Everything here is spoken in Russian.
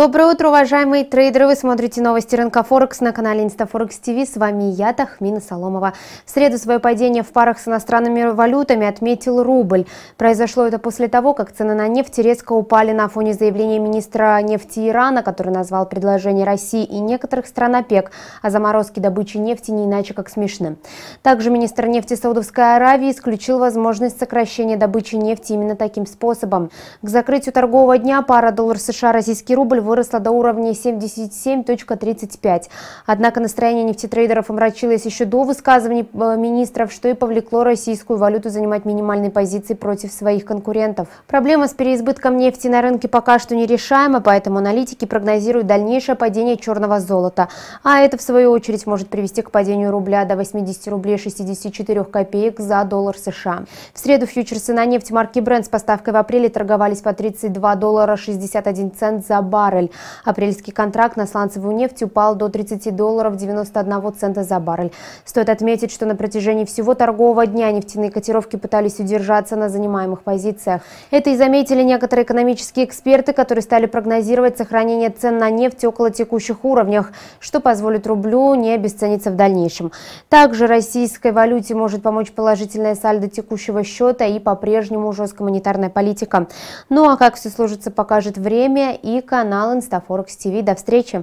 Доброе утро, уважаемые трейдеры! Вы смотрите новости рынка Форекс на канале Инстафорекс ТВ. С вами я, Тахмина Соломова. В среду свое падение в парах с иностранными валютами отметил рубль. Произошло это после того, как цены на нефть резко упали на фоне заявления министра нефти Ирана, который назвал предложение России и некоторых стран ОПЕК о заморозке добычи нефти не иначе как смешным. Также министр нефти Саудовской Аравии исключил возможность сокращения добычи нефти именно таким способом. К закрытию торгового дня пара доллар США российский рубль выросла до уровня 77.35. Однако настроение нефтетрейдеров омрачилось еще до высказываний э, министров, что и повлекло российскую валюту занимать минимальные позиции против своих конкурентов. Проблема с переизбытком нефти на рынке пока что нерешаема, поэтому аналитики прогнозируют дальнейшее падение черного золота. А это, в свою очередь, может привести к падению рубля до 80 рублей 64 копеек за доллар США. В среду фьючерсы на нефть марки Brent с поставкой в апреле торговались по 32 доллара 61 цент за баррель баррель. Апрельский контракт на сланцевую нефть упал до 30 долларов 91 цента за баррель. Стоит отметить, что на протяжении всего торгового дня нефтяные котировки пытались удержаться на занимаемых позициях. Это и заметили некоторые экономические эксперты, которые стали прогнозировать сохранение цен на нефть около текущих уровнях, что позволит рублю не обесцениться в дальнейшем. Также российской валюте может помочь положительное сальдо текущего счета и по-прежнему жесткая монетарная политика. Ну а как все сложится, покажет время и канал канал Инстафорекс ТВ. До встречи!